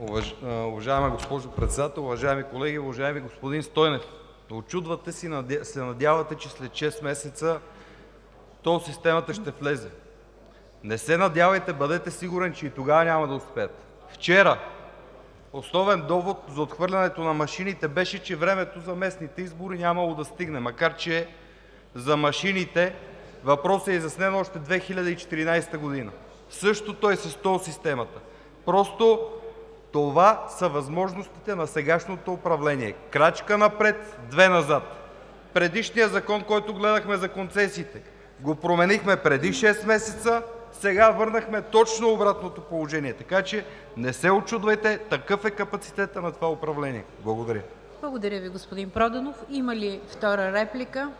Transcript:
Уважаема госпожо Председател, уважаеми колеги! Уважаеми господин Стойнев, учудвате се и се надявате, че след шест месеца тол системата ще влезе. Не се надявайте, бъдете сигурен, че и тогава няма да успеете. Вчера основен довод за отхвърлянето на машините беше, че времето за местните избори нямало да стигне, макар че за машините въпросът е изяснен още 2014 г. Същото е с тол системата. Просто това са възможностите на сегашното управление – крачка напред, две назад. Предишният закон, който гледахме за концесиите, го променихме преди шест месеца, сега върнахме точно обратното положение. Така че не се учудвайте, такъв е капацитетът на това управление. Благодаря. Благодаря Ви, господин Проданов. Има ли втора реплика?